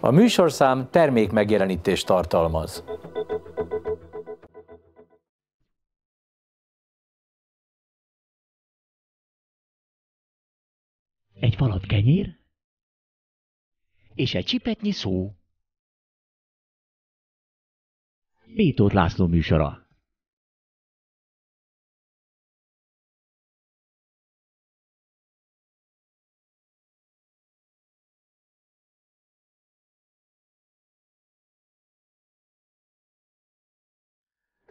A műsorszám termék megjelenítést tartalmaz. Egy falat kenyér, és egy csipetnyi szó. Bétót László műsora.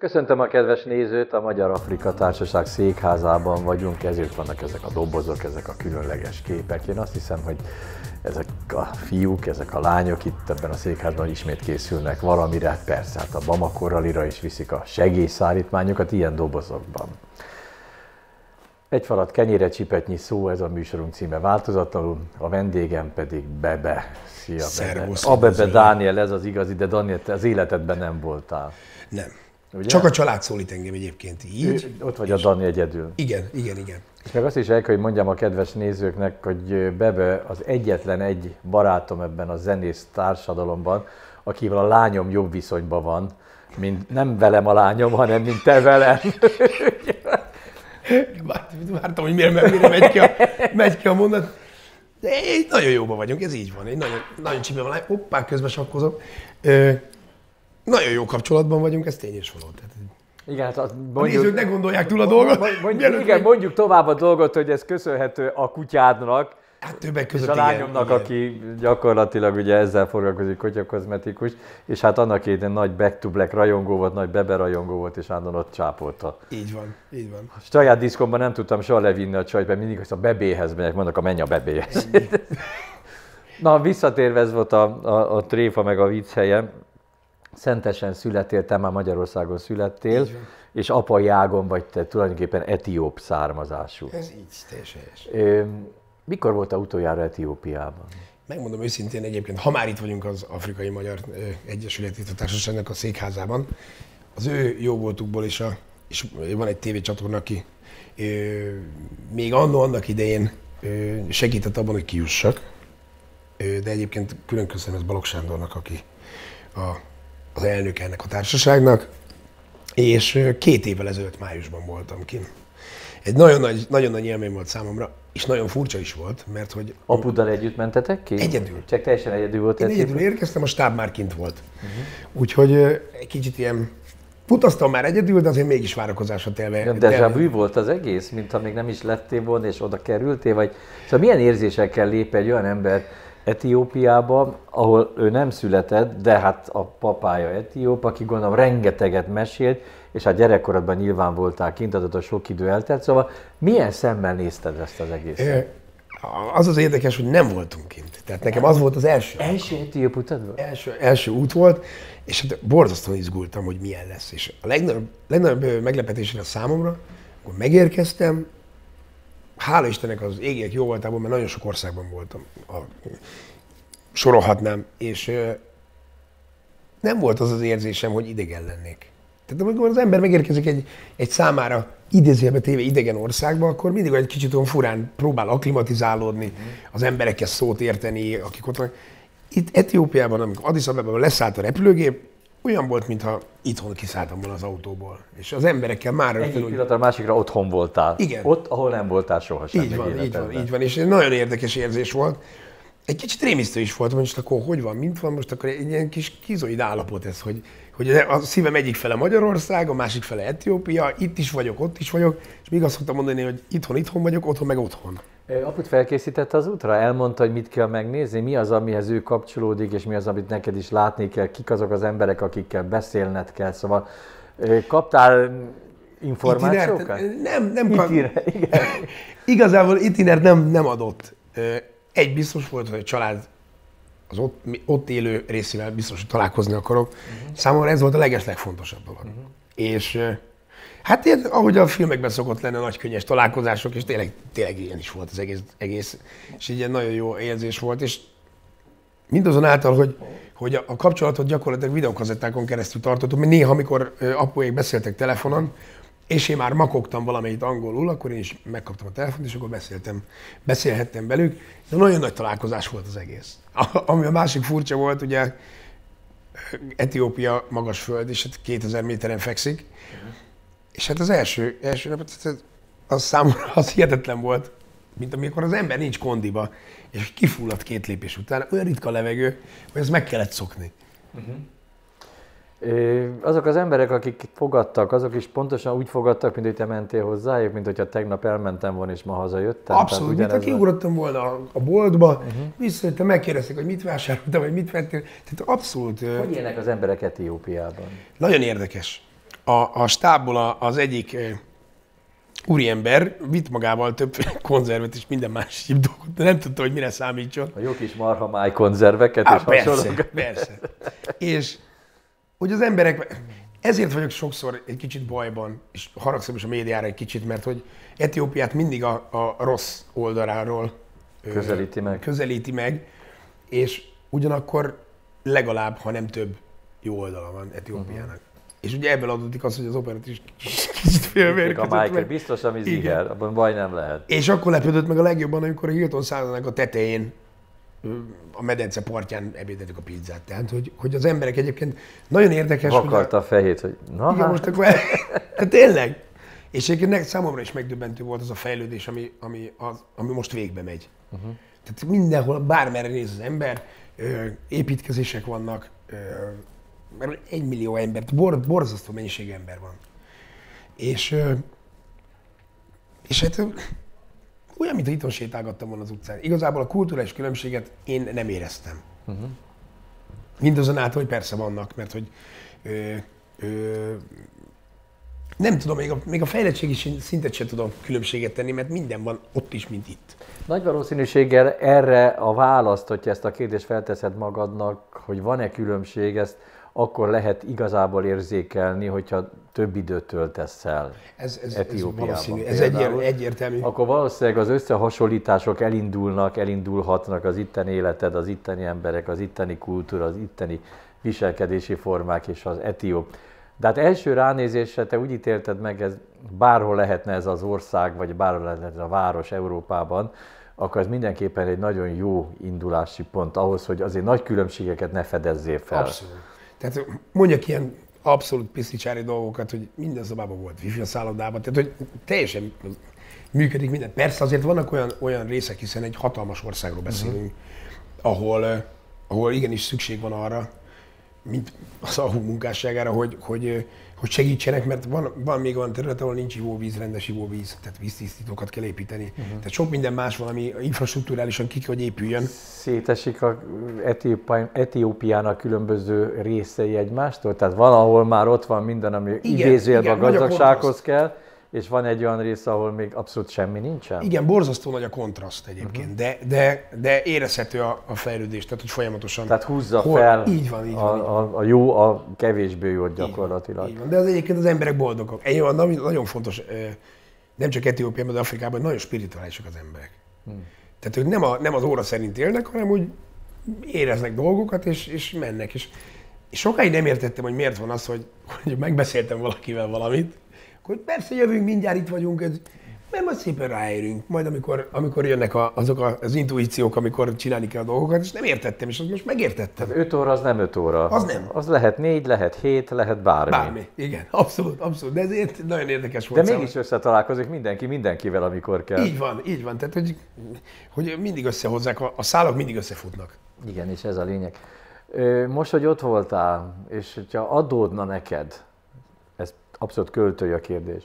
Köszöntöm a kedves nézőt, a Magyar Afrika Társaság székházában vagyunk, ezért vannak ezek a dobozok, ezek a különleges képek. Én azt hiszem, hogy ezek a fiúk, ezek a lányok itt ebben a székházban ismét készülnek valamire, persze hát a Bamako ralira is viszik a segélyszállítmányokat ilyen dobozokban. Egy falat kenyére csipetnyi szó, ez a műsorunk címe változatlanul, a vendégem pedig Bebe. Szia Szervusz, Bebe. A Bebe. Dániel, ez az igazi, de Daniel, az életedben nem voltál. Nem. Ugye? Csak a család szólít engem egyébként így. Ott vagy a Dani egyedül. Igen, igen, igen. És meg azt is el kell, hogy mondjam a kedves nézőknek, hogy Bebe az egyetlen egy barátom ebben a zenész társadalomban, akivel a lányom jobb viszonyban van, mint nem velem a lányom, hanem mint te velem. Várt- Vártam, hogy mire, mire megy, ki a, megy ki a mondat. De nagyon jóban vagyunk, ez így van. Egy nagyon, nagyon csibe van. Hoppá, közben sakkozok. Nagyon jó kapcsolatban vagyunk, ez tény és való. Tehát, Igen, hát azt a nézők ne gondolják túl a dolgot. Mondjuk, igen, mondjuk tovább a dolgot, hogy ez köszönhető a kutyádnak, Hát többek és között a igen, lányomnak, igen. aki gyakorlatilag ugye ezzel foglalkozik, kutyakozmetikus, és hát annak idején nagy Back to Black rajongó volt, nagy Bebe rajongó volt, és állandóan ott csápolta. Így van, így van. A saját diszkomban nem tudtam soha levinni a csajt, mert mindig azt a bebéhez megyek, mondok a menj a bebéhez. Na, visszatérve ez volt a, a, a tréfa meg a vicc helye. Szentesen születtél, te már Magyarországon születtél, és apai ágon vagy te tulajdonképpen etióp származású. Ez így teljesen Mikor voltál utoljára Etiópiában? Megmondom őszintén egyébként, ha már itt vagyunk az Afrikai Magyar Egyesület a Társaságnak a székházában, az ő jó voltukból is, a, és van egy tévécsatorna, aki ö, még annó annak idején ö, segített abban, hogy kijussak, ö, de egyébként külön köszönöm ez Balogh Sándornak, aki a, az elnök ennek a társaságnak, és két évvel ezelőtt májusban voltam kint. Egy nagyon nagy, nagyon nagy élmény volt számomra, és nagyon furcsa is volt, mert hogy Apuddal együtt mentetek ki? Egyedül. Csak teljesen egyedül volt Én egyedül érkeztem, a stáb már kint volt. Uh-huh. Úgyhogy egy kicsit ilyen utaztam már egyedül, de azért mégis várakozásra telve. Déjà vu volt az egész, mintha még nem is lettél volna, és oda kerültél, vagy... Szóval milyen érzésekkel lép egy olyan ember Etiópiába, ahol ő nem született, de hát a papája etióp, aki gondolom rengeteget mesélt, és hát gyerekkorodban nyilván voltál kint, adott a sok idő eltelt, szóval milyen szemmel nézted ezt az egészet? Az az érdekes, hogy nem voltunk kint. Tehát nekem az volt az első. Első etióp utad volt? első, első út volt, és hát borzasztóan izgultam, hogy milyen lesz. És a legnagyobb, legnagyobb ö, meglepetés a számomra, akkor megérkeztem, hála Istennek az égiek jó voltából, mert nagyon sok országban voltam, a, sorolhatnám, és nem volt az az érzésem, hogy idegen lennék. Tehát amikor az ember megérkezik egy, egy számára idézőjelbe téve idegen országba, akkor mindig egy kicsit olyan furán próbál aklimatizálódni, az emberekkel szót érteni, akik ott vannak. Itt Etiópiában, amikor Addis Abebában leszállt a repülőgép, olyan volt, mintha itthon kiszálltam volna az autóból. És az emberekkel már rögtön Egyik pillanatra a másikra otthon voltál. Igen. Ott, ahol nem voltál sohasem. Így még van, így van, életedben. így van. És egy nagyon érdekes érzés volt. Egy kicsit rémisztő is volt, hogy most akkor hogy van, mint van, most akkor egy ilyen kis kizoid állapot ez, hogy, hogy a szívem egyik fele Magyarország, a másik fele Etiópia, itt is vagyok, ott is vagyok, és még azt szoktam mondani, hogy itthon, itthon vagyok, otthon meg otthon. Ö, Apud felkészítette az útra? Elmondta, hogy mit kell megnézni? Mi az, amihez ő kapcsolódik, és mi az, amit neked is látni kell? Kik azok az emberek, akikkel beszélned kell? Szóval kaptál információkat? Itinert- Nem, nem kap- igen. Igazából itinert nem, nem adott. Egy biztos volt, hogy a család az ott, ott élő részével biztos, hogy találkozni akarok. Uh-huh. Számomra ez volt a legeslegfontosabb dolog. Uh-huh. És hát ilyen, ahogy a filmekben szokott lenni, a nagy könnyes találkozások, és tényleg, tényleg ilyen is volt az egész, egész. És így egy nagyon jó érzés volt, és mindazonáltal, hogy, hogy a, a kapcsolatot gyakorlatilag videókazettákon keresztül tartottuk, mert néha, amikor apuék beszéltek telefonon, és én már makogtam valamelyik angolul, akkor én is megkaptam a telefont, és akkor beszéltem, beszélhettem velük, de nagyon nagy találkozás volt az egész. Ami a másik furcsa volt, ugye Etiópia magas föld, és hát 2000 méteren fekszik. És hát az első, első nap, az számomra az hihetetlen volt, mint amikor az ember nincs kondiba, és kifulladt két lépés után, olyan ritka levegő, hogy ezt meg kellett szokni. Uh-huh. Azok az emberek, akik fogadtak, azok is pontosan úgy fogadtak, mint hogy te mentél hozzájuk, mint hogyha tegnap elmentem volna és ma hazajöttem. Abszolút, mint ha kiugrottam volna a boltba, uh-huh. visszajöttem, megkérdezték, hogy mit vásároltam, vagy mit vettél. Tehát abszolút. Hogy élnek az emberek Etiópiában? Nagyon érdekes. A, a stábból az egyik úriember vitt magával több konzervet és minden más dolgot, de nem tudta, hogy mire számítson. A jó kis marhamáj konzerveket Á, és persze, hasonlókat. Persze. és hogy az emberek, ezért vagyok sokszor egy kicsit bajban, és haragszom is a médiára egy kicsit, mert hogy Etiópiát mindig a, a rossz oldaláról közelíti meg. közelíti meg, és ugyanakkor legalább, ha nem több jó oldala van Etiópiának. Uh-huh. És ugye ebből adódik az, hogy az operatív kicsit félvérkezett. A Michael biztos, ami ziger, abban baj nem lehet. És akkor lepődött meg a legjobban, amikor a Hilton szállodának a tetején a medence partján ebédettük a pizzát. Tehát, hogy, hogy az emberek egyébként nagyon érdekes. Vakarta a fejét, hogy na igen, hát. most akkor, hát tényleg. És egyébként számomra is megdöbbentő volt az a fejlődés, ami, ami, az, ami most végbe megy. Uh-huh. Tehát mindenhol, bármerre néz az ember, építkezések vannak, egy millió ember, bor, borzasztó mennyiség ember van. És, és hát olyan, mint itthon sétálgattam volna az utcán. Igazából a kulturális különbséget én nem éreztem. Uh-huh. Mindazonáltal, hogy persze vannak, mert hogy ö, ö, nem tudom, még a, még a fejlettségi szintet sem tudom különbséget tenni, mert minden van ott is, mint itt. Nagy valószínűséggel erre a választ, hogyha ezt a kérdést felteszed magadnak, hogy van-e különbség, ezt akkor lehet igazából érzékelni, hogyha több időt töltesz el ez, ez, Etiópiában. Ez, valószínű, ez egyér, egyértelmű. Akkor valószínűleg az összehasonlítások elindulnak, elindulhatnak az itteni életed, az itteni emberek, az itteni kultúra, az itteni viselkedési formák és az etióp. De hát első ránézésre te úgy ítélted meg, ez bárhol lehetne ez az ország, vagy bárhol lehetne ez a város Európában, akkor ez mindenképpen egy nagyon jó indulási pont ahhoz, hogy azért nagy különbségeket ne fedezzél fel. Abszolút. Tehát mondjak ilyen abszolút piszlicsári dolgokat, hogy minden szobában volt wifi a szállodában, tehát hogy teljesen működik minden. Persze azért vannak olyan, olyan részek, hiszen egy hatalmas országról beszélünk, uh-huh. ahol, ahol igenis szükség van arra, mint az AHU munkásságára, hogy, hogy hogy segítsenek, mert van, van még olyan terület, ahol nincs ivóvíz, rendes ivóvíz, tehát víztisztítókat kell építeni. Uh-huh. Tehát sok minden más van, ami infrastruktúrálisan ki hogy épüljön. Szétesik a Etiópiának különböző részei egymástól? Tehát van, ahol már ott van minden, ami idézőjelben a gazdagsághoz kell, és van egy olyan rész, ahol még abszolút semmi nincsen? Igen, borzasztó nagy a kontraszt egyébként, uh-huh. de, de, de érezhető a, a fejlődés, tehát hogy folyamatosan... Tehát húzza hol, fel így van, így van, a, a, a jó, a kevésbé jó gyakorlatilag. Így van, így van. de az egyébként az emberek boldogok. Egy van, nagyon fontos, nem csak Etiópiában, de Afrikában nagyon spirituálisak az emberek. Hmm. Tehát ők nem, a, nem az óra szerint élnek, hanem úgy éreznek dolgokat, és, és mennek. És, és sokáig nem értettem, hogy miért van az, hogy, hogy megbeszéltem valakivel valamit, akkor persze jövünk, mindjárt itt vagyunk, ez, mert majd szépen ráérünk, majd amikor, amikor jönnek a, azok a, az intuíciók, amikor csinálni kell a dolgokat, és nem értettem, és azt most megértettem. Az öt óra az nem öt óra. Az nem. Az lehet négy, lehet hét, lehet bármi. Bármi, igen, abszolút, abszolút. De ezért nagyon érdekes volt. De mégis összetalálkozik mindenki mindenkivel, amikor kell. Így van, így van. Tehát, hogy, hogy mindig összehozzák, a, a szálak mindig összefutnak. Igen, és ez a lényeg. Most, hogy ott voltál, és hogyha adódna neked, abszolút költői a kérdés,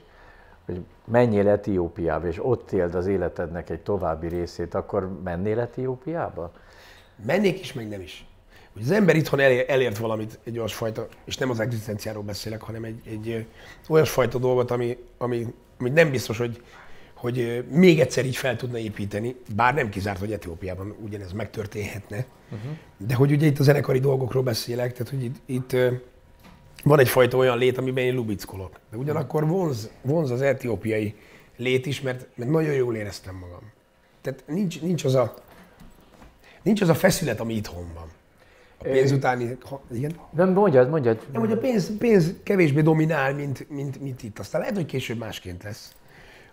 hogy menjél Etiópiába, és ott éld az életednek egy további részét, akkor mennél Etiópiába? Mennék is, meg nem is. Hogy az ember itthon elért valamit, egy olyasfajta, és nem az egzisztenciáról beszélek, hanem egy, egy olyasfajta dolgot, ami, ami, ami nem biztos, hogy, hogy még egyszer így fel tudna építeni, bár nem kizárt, hogy Etiópiában ugyanez megtörténhetne, uh-huh. de hogy ugye itt a zenekari dolgokról beszélek, tehát hogy itt, itt van egyfajta olyan lét, amiben én lubickolok. De ugyanakkor vonz, vonz az etiópiai lét is, mert, mert nagyon jól éreztem magam. Tehát nincs, nincs, az a, nincs az a feszület, ami itthon van. A pénz utáni... Ha, igen? Nem, mondjad, mondjad. Nem, hogy a pénz, pénz kevésbé dominál, mint, mint, mint itt. Aztán lehet, hogy később másként lesz,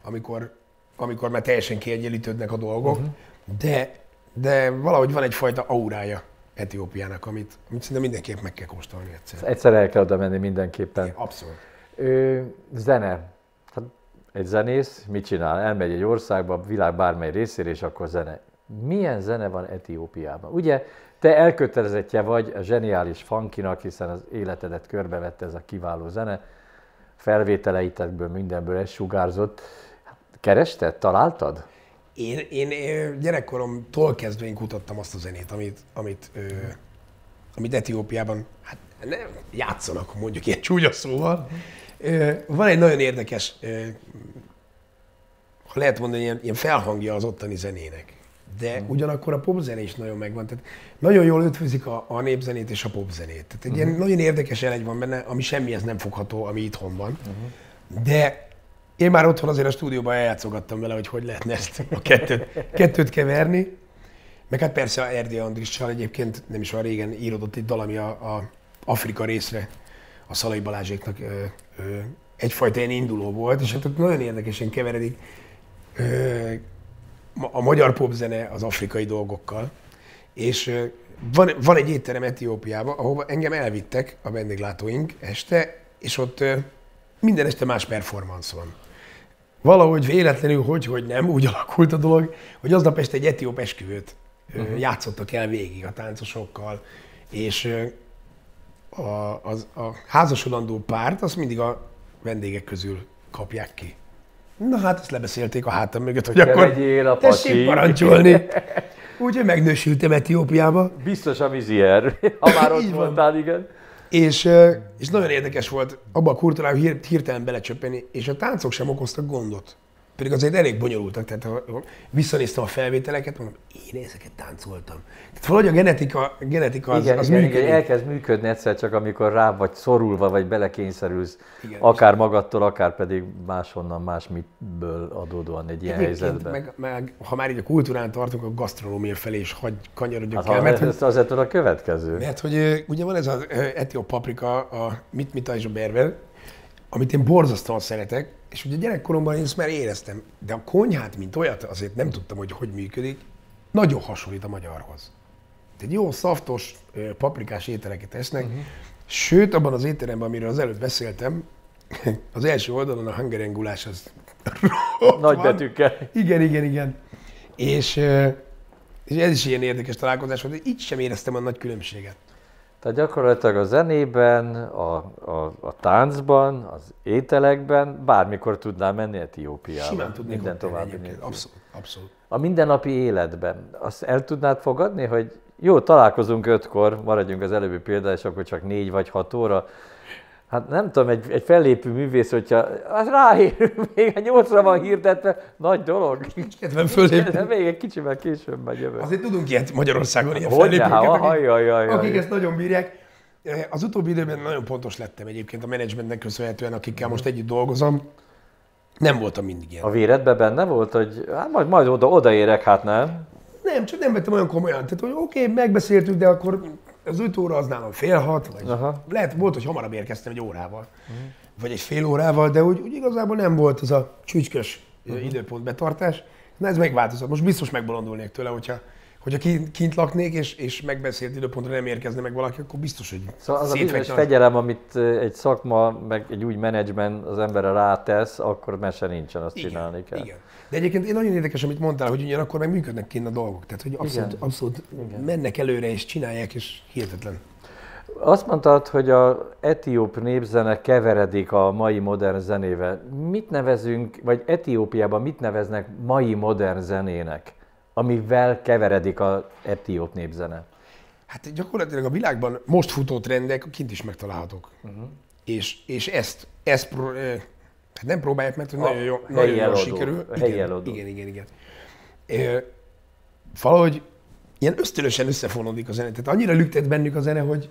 amikor, amikor már teljesen kiegyenlítődnek a dolgok, uh-huh. de, de valahogy van egyfajta aurája Etiópiának, amit, amit szerintem mindenképp meg kell kóstolni egyszer. Egyszer el kell oda menni mindenképpen. Abszolút. Ö, zene. Hát egy zenész mit csinál? Elmegy egy országba, a világ bármely részére, és akkor zene. Milyen zene van Etiópiában? Ugye te elkötelezettje vagy a zseniális funkinak, hiszen az életedet körbevette ez a kiváló zene, felvételeitekből, mindenből ez sugárzott. Kerested? Találtad? Én, én ö, gyerekkoromtól kezdve én kutattam azt a zenét, amit, amit, ö, amit Etiópiában hát nem, játszanak, mondjuk ilyen csúnya szóval. Ö, van egy nagyon érdekes, ö, ha lehet mondani, ilyen, ilyen felhangja az ottani zenének. De ugyanakkor a popzene is nagyon megvan. Tehát nagyon jól ötvözik a, a népzenét és a popzenét. Tehát egy ilyen nagyon érdekes elegy van benne, ami semmihez nem fogható, ami itthon van. De én már otthon azért a stúdióban eljátszogattam vele, hogy hogy lehetne ezt a kettőt, kettőt keverni. Meg hát persze a Erdély Andrissal egyébként nem is olyan régen írodott egy dal, ami a, a Afrika részre a Szalai Balázséknak ö, ö, egyfajta ilyen induló volt, és hát ott nagyon érdekesen keveredik ö, a magyar popzene az afrikai dolgokkal. És ö, van, van egy étterem Etiópiában, ahova engem elvittek a vendéglátóink este, és ott ö, minden este más performance van. Valahogy véletlenül, hogy, hogy nem, úgy alakult a dolog, hogy aznap este egy etióp esküvőt uh-huh. játszottak el végig a táncosokkal, és a, az, a házasolandó párt azt mindig a vendégek közül kapják ki. Na hát ezt lebeszélték a hátam mögött, hogy Te akkor tessék parancsolni. Úgyhogy megnősültem Etiópiába, Biztos a vizier, ha már ott voltál, igen. És, és nagyon érdekes volt abba a kurtolába hír, hirtelen belecsöppeni, és a táncok sem okoztak gondot. Pedig azért elég bonyolultak, tehát ha visszanéztem a felvételeket, mondom, én ezeket táncoltam. Tehát valahogy a genetika, a genetika az, igen, az igen, működik. igen, elkezd működni egyszer csak, amikor rá vagy szorulva, vagy belekényszerülsz, Igen. akár magadtól, akár pedig máshonnan, másmitből adódóan egy ilyen helyzetben. meg, meg, ha már így a kultúrán tartunk, a gasztronómia felé is hagy kanyarodjak Hát, el, mert, ez azért a következő. mert hogy ugye van ez az ö, etióp paprika, a mit mit a berber, amit én borzasztóan szeretek, és ugye gyerekkoromban én ezt már éreztem, de a konyhát, mint olyat, azért nem tudtam, hogy hogy működik, nagyon hasonlít a magyarhoz. Egy jó szaftos paprikás ételeket esznek, uh-huh. sőt, abban az étteremben, amiről az előtt beszéltem, az első oldalon a Hungarian gulás az Nagy van. betűkkel. Igen, igen, igen. És, és ez is ilyen érdekes találkozás volt, hogy így sem éreztem a nagy különbséget. Tehát gyakorlatilag a zenében, a, a, a táncban, az ételekben bármikor tudnál menni Etiópiába. Simán tudnék Minden további. Abszolút, abszolút. A mindennapi életben azt el tudnád fogadni, hogy jó, találkozunk ötkor, maradjunk az előbbi példa, és akkor csak négy vagy hat óra. Hát nem tudom, egy, egy fellépő művész, hogyha hát ráérünk, még a nyolcra van hirdetve, nagy dolog. Kedvem fölépni. De még egy kicsivel később megy jövő. Azért tudunk ilyet Magyarországon, ilyen fellépőket, akik, akik ezt nagyon bírják. Az utóbbi időben nagyon pontos lettem egyébként a menedzsmentnek köszönhetően, akikkel most együtt dolgozom. Nem voltam mindig ilyen. A véredben benne volt, hogy hát majd, majd oda, odaérek, hát nem? Nem, csak nem vettem olyan komolyan. Tehát, hogy oké, okay, megbeszéltük, de akkor az öt óra az nálam fél hat, vagy Aha. lehet, volt, hogy hamarabb érkeztem egy órával, vagy egy fél órával, de úgy, úgy igazából nem volt az a csücskös uh-huh. időpont betartás. Na ez megváltozott. Most biztos megbolondulnék tőle, hogyha, hogyha kint, laknék, és, és megbeszélt időpontra nem érkezne meg valaki, akkor biztos, hogy Szóval az a bizonyos fegyelem, amit egy szakma, meg egy új menedzsment az emberre rátesz, akkor mese nincsen, azt csinálni kell. Igen. De egyébként én nagyon érdekes, amit mondtál, hogy ugyanakkor meg működnek kint a dolgok. Tehát, hogy abszolút, Igen. abszolút mennek előre és csinálják, és hihetetlen. Azt mondtad, hogy a etióp népzene keveredik a mai modern zenével. Mit nevezünk, vagy Etiópiában mit neveznek mai modern zenének, amivel keveredik a etióp népzene? Hát gyakorlatilag a világban most futó trendek kint is megtalálhatók. Uh-huh. És, és ezt, ezt hát nem próbálják, mert nagyon, jó, nagyon eladó, sikerül. helyi igen, eladó. igen, igen, igen. Eh, Valahogy ilyen ösztönösen összefonódik a zene. Tehát annyira lüktet bennük a zene, hogy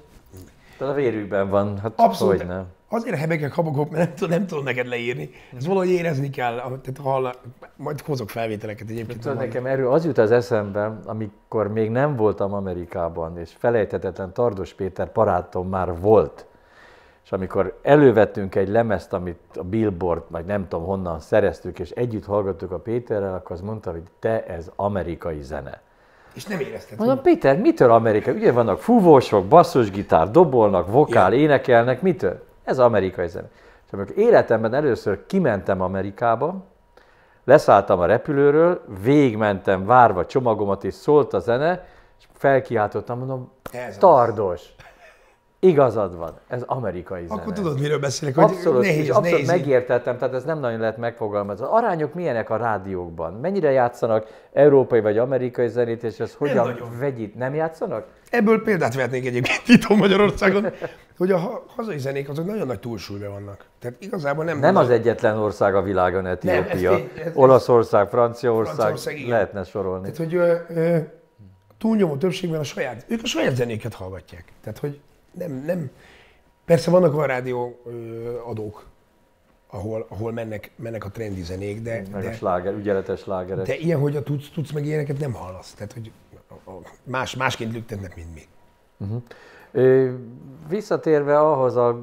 Tehát a vérükben van, hát abszolút, hogy nem. azért hebegek, habogok, mert nem, tudom- nem tudom neked leírni. Ez valahogy érezni kell. Tehát hall, majd hozok felvételeket egyébként. Tudod, nekem erről az jut az eszembe, amikor még nem voltam Amerikában, és felejthetetlen Tardos Péter barátom már volt. És amikor elővettünk egy lemezt, amit a Billboard, vagy nem tudom honnan szereztük, és együtt hallgattuk a Péterrel, akkor az mondta, hogy te ez amerikai zene. És nem érezted. Mondom, Péter, mitől Amerika? Ugye vannak fúvósok, basszusgitár, dobolnak, vokál, énekelnek, mitől? Ez amerikai zene. És amikor életemben először kimentem Amerikába, leszálltam a repülőről, végmentem várva csomagomat, és szólt a zene, és felkiáltottam, mondom, Ez tardos, igazad van, ez amerikai zene. Akkor tudod, miről beszélek, hogy Abszolút, nehéz, és abszolút nehéz. megértettem, tehát ez nem nagyon lehet megfogalmazni. Az arányok milyenek a rádiókban? Mennyire játszanak európai vagy amerikai zenét, és ez hogyan nagyon. vegyít? Nem játszanak? Ebből példát vehetnék egyébként itt Magyarországon, hogy a ha- hazai zenék azok nagyon nagy túlsúlyban vannak. Tehát igazából nem... Nem az egyetlen ország a világon Etiópia. tény, ez- ez- Olaszország, Franciaország, Franciaország, igen. lehetne sorolni. Tehát, hogy ö, ö, túlnyomó többségben a saját, ők a saját zenéket hallgatják. Tehát, hogy nem, nem, persze vannak olyan rádió adók, ahol, ahol mennek, mennek a trendi zenék, de, Meg a de, sláger, ügyeletes slágerek. de ilyen, hogy a tudsz, tudsz meg ilyeneket nem hallasz. Tehát, hogy a- a- más, másként lüktetnek, mint mi. Ö, Visszatérve ahhoz a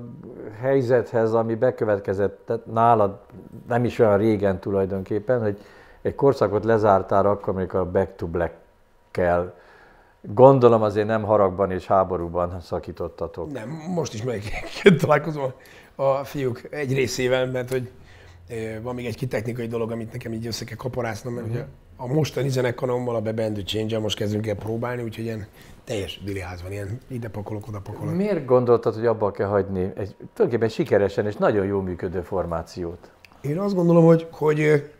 helyzethez, ami bekövetkezett tehát nálad nem is olyan régen tulajdonképpen, hogy egy korszakot lezártál akkor, amikor a Back to Black kell. Gondolom azért nem haragban és háborúban szakítottatok. Nem, most is megyek találkozom a fiúk egy részével, mert hogy van még egy kitechnikai dolog, amit nekem így össze kell kaparásznom, mert ugye a mostani zenekarommal, a Bebendő change most kezdünk el próbálni, úgyhogy ilyen teljes diliház van, ilyen ide pakolok, oda pakolok. Miért gondoltad, hogy abba kell hagyni egy tulajdonképpen sikeresen és nagyon jól működő formációt? Én azt gondolom, hogy, hogy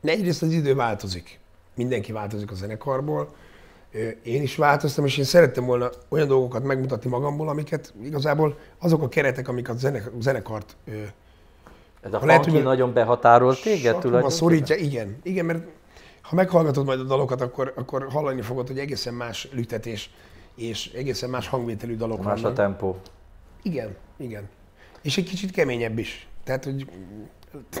egyrészt az idő változik. Mindenki változik a zenekarból. Én is változtam, és én szerettem volna olyan dolgokat megmutatni magamból, amiket igazából azok a keretek, amik a zene, zenekart Ez a lehet, hogy- nagyon behatárolt téged tulajdonképpen? szorítja, igen. Igen, mert ha meghallgatod majd a dalokat, akkor, akkor hallani fogod, hogy egészen más lüktetés és egészen más hangvételű dalok Más a vannak. tempó. Igen, igen. És egy kicsit keményebb is. Tehát, hogy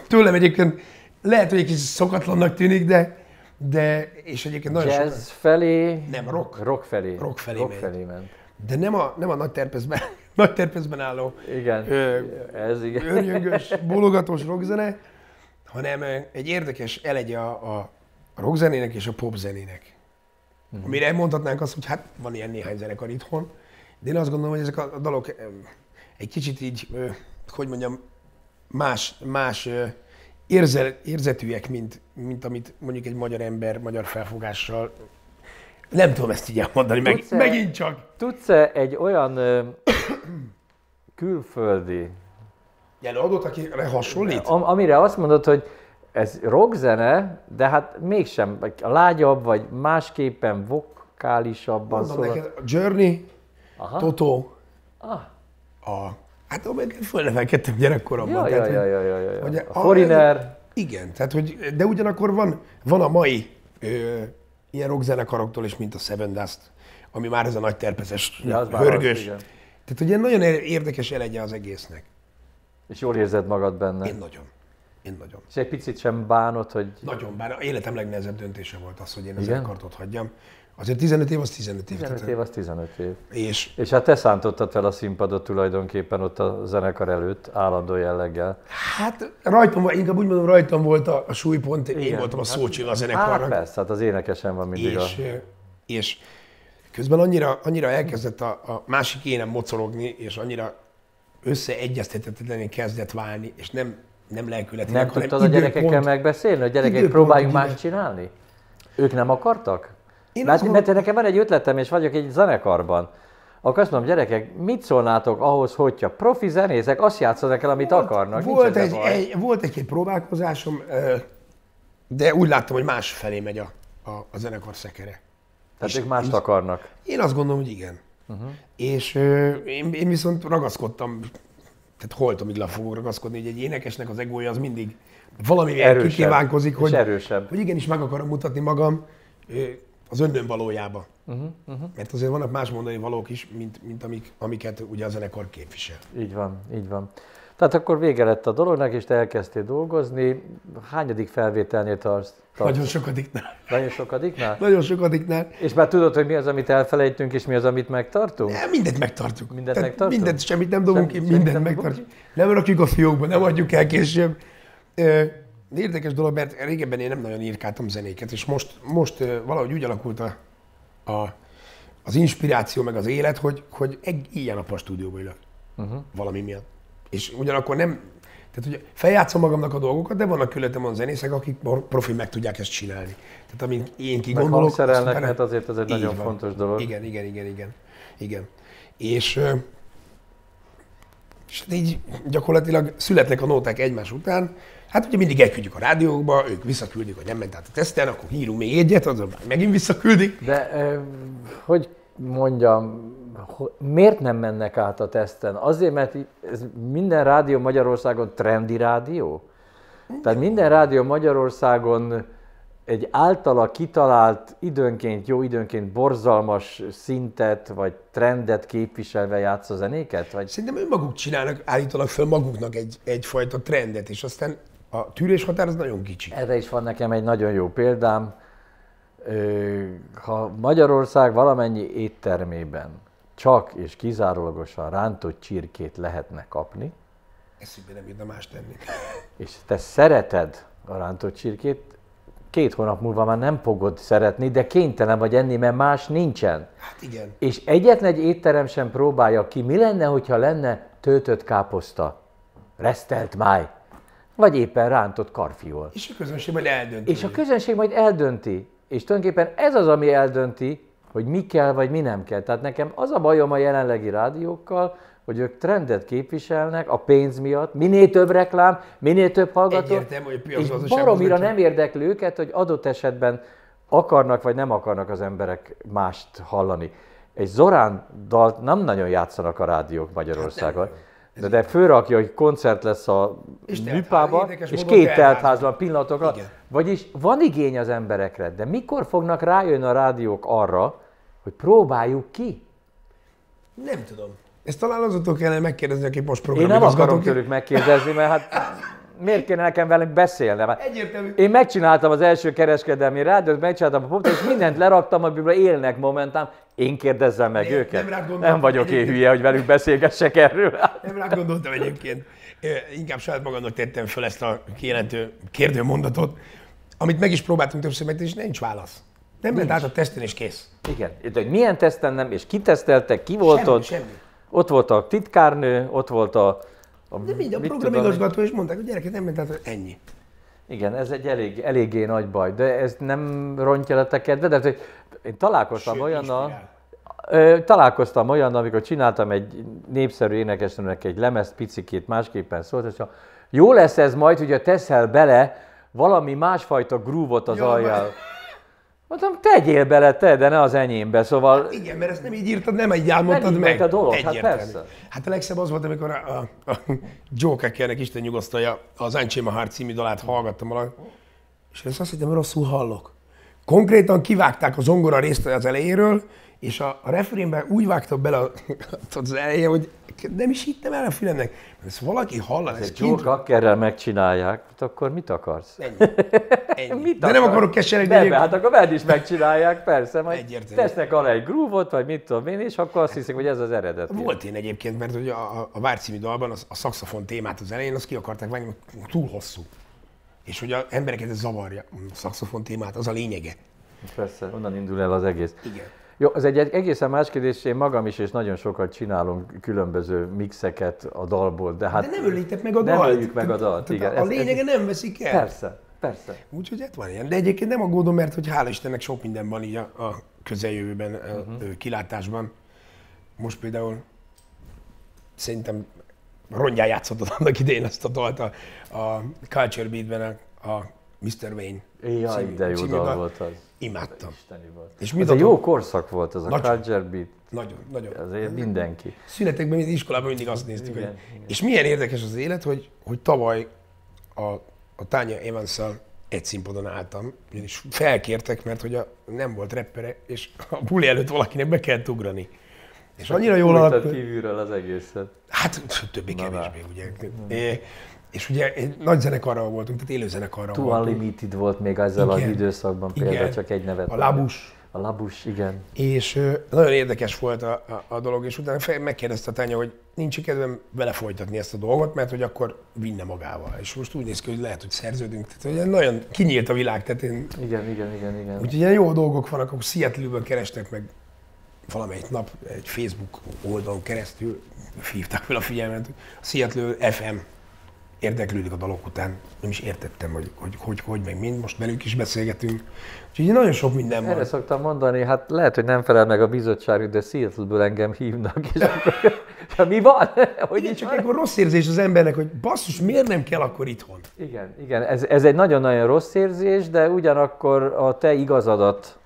tőlem egyébként lehet, hogy egy kicsit szokatlannak tűnik, de, de és egyébként nagyon Jazz sokan, felé? Nem, rock. Rock felé. Rock felé rock megy. felé ment. de nem a, nem a nagy terpezben, nagy terpezben álló Igen, Ö, ez igen. örjöngös, bologatós rockzene, hanem egy érdekes elegye a, a rockzenének és a popzenének. Mhm. Amire mondhatnánk azt, hogy hát van ilyen néhány zenekar itthon, de én azt gondolom, hogy ezek a, a dalok egy kicsit így, hogy mondjam, más, más érzel, érzetűek, mint, mint amit mondjuk egy magyar ember magyar felfogással nem tudom ezt így elmondani, meg, Tudsz-e- megint csak. Tudsz-e egy olyan ö, külföldi, Előadót, akire hasonlít? am, amire azt mondod, hogy ez rockzene, de hát mégsem, lágyabb, vagy másképpen vokálisabban Mondom szól. neked, a Journey, Aha. Toto, Ah, a... Hát amelyek fölnevelkedtem gyerekkoromban. ja, ja, tehát, ja, hogy- ja, ja, ja, hogy ja. A Foreigner, Igen, tehát hogy, de ugyanakkor van, van a mai ö, ilyen rockzenekaroktól is, mint a Seven Dust, ami már ez a nagy terpezes, Ja, az hörgös. az, igen. Tehát ugye nagyon érdekes elegye az egésznek. és jól érzed magad benne. Én nagyon. Én nagyon. És egy picit sem bánod, hogy Nagyon, bár életem legnehezebb döntése volt az, hogy én a Igen? zenekart ott hagyjam. Azért 15 év az 15 év. 15 tehát- év az 15 év. És És hát te szántottad fel a színpadot tulajdonképpen ott a zenekar előtt, állandó jelleggel. hát rajtam, inkább úgy mondom, rajtam volt a, a súlypont, én Igen. voltam a szócsill a Hát zenekarnak. persze, hát az énekesen van mindig és, a... ö, és közben annyira, annyira elkezdett a, a másik énem mocorogni, és annyira összeegyeztethetetlenül kezdett válni, és nem, nem lelkületileg, Nem tudtad a gyerekekkel megbeszélni, hogy gyerekek, igen. más csinálni? Ők nem akartak? Én Mert, azt gondolom- mert nekem van egy ötletem, és vagyok egy zenekarban. Akkor azt mondom, gyerekek, mit szólnátok ahhoz, hogyha profi zenészek azt játszanak el, amit akarnak? nincs Volt egy, egy, volt egy-két próbálkozásom, de úgy láttam, hogy más felé megy a, a, a zenekar szekere. Tehát ők mást akarnak. Én azt gondolom, hogy igen. Uh-huh. És ö, én, én viszont ragaszkodtam, tehát holtomig le fogok ragaszkodni, hogy egy énekesnek az egója az mindig valamivel Erősebb. kikívánkozik, És hogy, erősebb. hogy igenis meg akarom mutatni magam. Az önnön valójába. Uh-huh, uh-huh. Mert azért vannak más mondani valók is, mint, mint amik, amiket ugye a zenekar képvisel. Így van, így van. Tehát akkor vége lett a dolognak, és te elkezdtél dolgozni. Hányadik felvételnél tartsz? tartsz? Nagyon sokadiknál. Nagyon sokadiknál? Nagyon sokadiknál. És már tudod, hogy mi az, amit elfelejtünk, és mi az, amit megtartunk? Ne, mindent megtartjuk. Mindent Tehát megtartunk? Mindent, semmit nem dobunk Semmi- ki, mindent nem megtartjuk. Nem rakjuk a fiókba, nem adjuk el később. Érdekes dolog, mert régebben én nem nagyon írkáltam zenéket, és most, most valahogy úgy alakult a, a, az inspiráció, meg az élet, hogy, hogy egy ilyen nap a stúdióba ülök. Uh-huh. Valami miatt. És ugyanakkor nem, tehát ugye feljátszom magamnak a dolgokat, de vannak körülöttem olyan zenészek, akik profi meg tudják ezt csinálni. Tehát amint én kigondolok... azt utána- mert azért ez egy nagyon van. fontos dolog. Igen, igen, igen, igen. igen. És, és hát így gyakorlatilag születnek a nóták egymás után. Hát ugye mindig elküldjük a rádiókba, ők visszaküldik, hogy nem ment át a teszten, akkor írunk még egyet, azon már megint visszaküldik. De hogy mondjam, miért nem mennek át a teszten? Azért, mert ez minden rádió Magyarországon trendi rádió? Tehát minden rádió Magyarországon egy általa kitalált, időnként jó, időnként borzalmas szintet, vagy trendet képviselve játsz a zenéket? Vagy Szerintem önmaguk csinálnak állítólag föl maguknak egy, egyfajta trendet, és aztán a tűréshatár az nagyon kicsi. Erre is van nekem egy nagyon jó példám. Ha Magyarország valamennyi éttermében csak és kizárólagosan rántott csirkét lehetne kapni, Eszükbe nem jutna más tenni. és te szereted a rántott csirkét, két hónap múlva már nem fogod szeretni, de kénytelen vagy enni, mert más nincsen. Hát igen. És egyetlen egy étterem sem próbálja ki, mi lenne, hogyha lenne töltött káposzta, resztelt máj, vagy éppen rántott karfiol. És a közönség majd eldönti. És a közönség majd eldönti. És tulajdonképpen ez az, ami eldönti, hogy mi kell, vagy mi nem kell. Tehát nekem az a bajom a jelenlegi rádiókkal, hogy ők trendet képviselnek a pénz miatt, minél több reklám, minél több hallgató, Egyértelmű, hogy és baromira nem érdekli őket, hogy adott esetben akarnak, vagy nem akarnak az emberek mást hallani. Egy Zorán dalt nem nagyon játszanak a rádiók Magyarországon. Hát De, de fölrakja, hogy koncert lesz a És műpában, és két teltházban. pillanatokra. Igen. Vagyis van igény az emberekre, de mikor fognak rájönni a rádiók arra, hogy próbáljuk ki? Nem tudom. Ezt talán azótól kellene megkérdezni, aki most Én nem programigazgatók. akarom tőlük megkérdezni, mert hát miért kéne nekem velük beszélni? Egyértelmű. Én megcsináltam az első kereskedelmi rádiót, megcsináltam a popot, és mindent leraktam, amiből élnek momentán. Én kérdezzem meg Nem, őket. nem rád gondoltam. nem vagyok én hülye, hogy velük beszélgessek erről. Nem rá gondoltam egyébként. Inkább saját magamnak tettem föl ezt a kijelentő kérdő mondatot, amit meg is próbáltunk többször meg, és nincs válasz. Nem ment át a teszten, és kész. Igen, de hogy milyen teszten nem, és ki teszteltek, ki volt Semmi, ott? semmi. Ott volt a titkárnő, ott volt a... a De mind a programigazgató is mondták, hogy gyerekek, nem ment át, ennyi. Igen, ez egy elég, eléggé nagy baj, de ez nem rontja le te kedvedet, hogy én találkoztam Sőt, olyannal, inspirál. Találkoztam olyannal, amikor csináltam egy népszerű énekesnőnek egy lemezt, picikét másképpen szólt, és ha jó lesz ez majd, hogyha teszel bele valami másfajta grúvot az Ja, alján. már- Mondtam, tegyél bele te, de ne az enyémbe, szóval Igen, mert ezt nem így írtad, nem így álmodtad Nem meg. a dolog, hát Egyértelmű. persze. Hát a legszebb az volt, amikor a, a, a Joe Keckernek Isten nyugosztalja az Ancsém a Hár című dalát hallgattam valami, és ezt azt hittem, rosszul hallok. Konkrétan kivágták a zongora részt az elejéről, és a, a refrénben úgy vágtak bele a- az elején, hogy nem is hittem el a fülemnek. Mert ezt valaki hallaná, ez Joe kint... Cockerrel megcsinálják, hát akkor mit akarsz? Ennyi. Ennyi. Mit De nem akarsz? akarok keseregni. Nem, hát akkor veled is megcsinálják, persze, majd Egyértelmű. tesznek alá egy groove vagy mit tudom én, és akkor azt hiszik, hogy ez az eredet. Volt én egyébként, mert ugye a, a, a Vár című dalban a, a szaxofon témát az elején, azt ki akarták vágni, túl hosszú. És hogy az embereket ez zavarja, a szaxofon témát, az a lényege. Persze, onnan indul el az egész. Igen. Jó, ez egy egészen más kérdés, én magam is és nagyon sokat csinálunk különböző mixeket a dalból, de hát De nem ölitek meg a Nem dalt. öljük meg a dalt, Tehát igen. A, lényege ez- nem veszik el. persze, persze. Úgyhogy hát van ilyen. De egyébként nem aggódom, mert hogy hála Istennek sok minden van így a, a közeljövőben, a, a kilátásban. Most például szerintem rongyán játszottad annak idején ezt a dalt a, a Culture Beat-ben a, a Mr. Wayne. Jaj, című- de jó című dal volt az. Imádtam. Isteni volt. És ez egy jó korszak volt ez a Nagyon. Culture Beat, Nagyon, nagyon. azért mindenki. Szünetekben, mint iskolában mindig azt néztük, Igen, hogy... igen. És milyen érdekes az élet, hogy, hogy tavaly a, a Tanya evans egy színpadon álltam, és felkértek, mert hogy a, nem volt reppere, és a buli előtt valakinek be kellett ugrani. És annyira jól alatt... kívülről az egészet. Hát többé-kevésbé, ugye. É, és ugye egy nagy zenekarral voltunk, tehát élő zenekarral Too voltunk. Unlimited volt még ezzel az Igen. időszakban, Igen. például csak egy nevet. A Labus. A Labus, igen. És nagyon érdekes volt a, a, a dolog, és utána megkérdezte a tánya, hogy nincs kedvem vele folytatni ezt a dolgot, mert hogy akkor vinne magával. És most úgy néz ki, hogy lehet, hogy szerződünk. Tehát hogy nagyon kinyílt a világ, tehát én Igen, igen, igen, igen. Úgyhogy ilyen jó dolgok vannak, akkor Seattle-ből kerestek meg valamelyik nap egy Facebook oldalon keresztül, hívták fel a figyelmet, Seattle FM érdeklődik a dalok után. Nem is értettem, hogy hogy, hogy, hogy meg mind, most velük is beszélgetünk. Úgyhogy nagyon sok minden van. Erre szoktam mondani, hát lehet, hogy nem felel meg a bizottság, de Seattle-ből engem hívnak, és akkor, ja, mi van? Hogy Igen, csak van? akkor rossz érzés az embernek, hogy basszus, miért nem kell akkor itthon? Igen, igen, ez, ez egy nagyon-nagyon rossz érzés, de ugyanakkor a te igazadat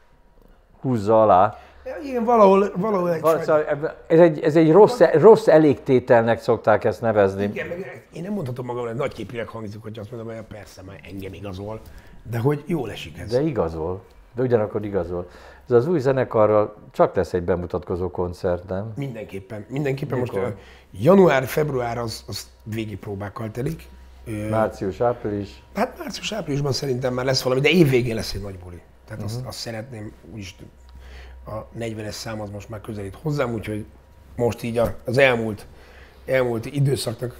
húzza alá. Igen, valahol, valahol egy Val- Szóval ez egy, ez egy rossz, rossz elégtételnek szokták ezt nevezni. Igen, meg én nem mondhatom magamra, hogy nagyképűleg hangzik, hogy azt mondom, hogy persze, már engem igazol, de hogy jól esik ez. De igazol. De ugyanakkor igazol. Ez az új zenekarral csak lesz egy bemutatkozó koncert, nem? Mindenképpen, mindenképpen Mikor? most ö, január, február az, az végi próbákkal telik. Ö, Március, április. Hát március, áprilisban szerintem már lesz valami, de évvégén lesz egy nagy buli. Tehát Mhm. azt, azt szeretném, úgyis a 40-es szám az most már közelít hozzám, úgyhogy most így az elmúlt, elmúlt időszaknak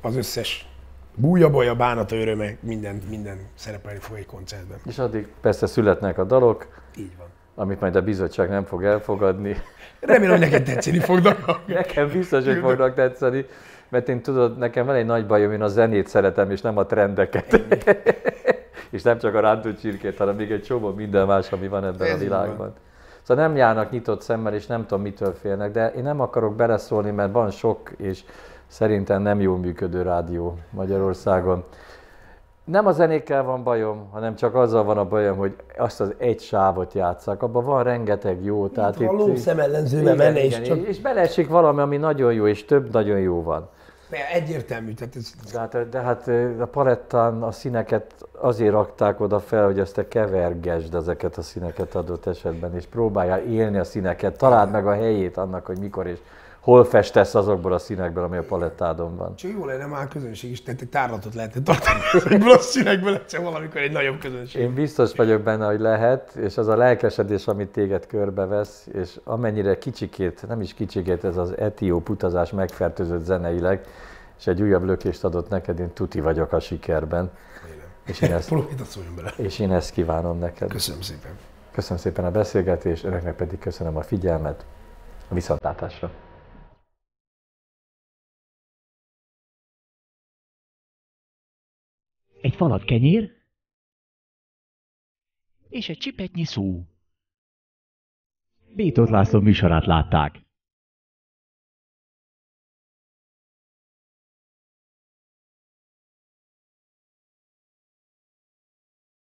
az összes búja, baja, bánata, öröme, minden, minden szerepelni fog egy koncertben. És addig persze születnek a dalok, Így van. amit majd a bizottság nem fog elfogadni. Remélem, hogy neked tetszeni fognak. Nekem biztos, hogy fognak tetszeni, mert én tudod, nekem van egy nagy bajom, én a zenét szeretem, és nem a trendeket. és nem csak a rántó csirkét, hanem még egy csomó minden más, ami van ebben Ez a világban. van. Szóval nem járnak nyitott szemmel, és nem tudom, mitől félnek, de én nem akarok beleszólni, mert van sok, és szerintem nem jól működő rádió Magyarországon. Nem a zenékkel van bajom, hanem csak azzal van a bajom, hogy azt az egy sávot játszák. Abban van rengeteg jó. Tehát a ló szemellenzőbe igen, menne, és csak és beleesik valami, ami nagyon jó, és több nagyon jó van. Egyértelmű. Tehát ez, De hát, de hát a palettán a színeket azért rakták oda fel, hogy ezt te kevergesd ezeket a színeket adott esetben, és próbáljál élni a színeket, találd meg a helyét annak, hogy mikor és hol festesz azokból a színekből, ami a palettádon van. csak jó lenne már közönség is, tehát egy tárlatot lehetne tartani ezekből a színekből, egyszer valamikor egy nagyobb közönség. Én biztos vagyok benne, hogy lehet, és az a lelkesedés, amit téged körbevesz, és amennyire kicsikét, nem is kicsikét, ez az etióp utazás megfertőzött zeneileg, és egy újabb lökést adott neked, én tuti vagyok a sikerben, és én ezt, és én ezt kívánom neked. Köszönöm szépen. Köszönöm szépen a beszélgetést, önöknek pedig köszönöm a figyelmet, a viszontlátásra. Egy falat kenyér, és egy csipetnyi szó. Bétót László műsorát látták.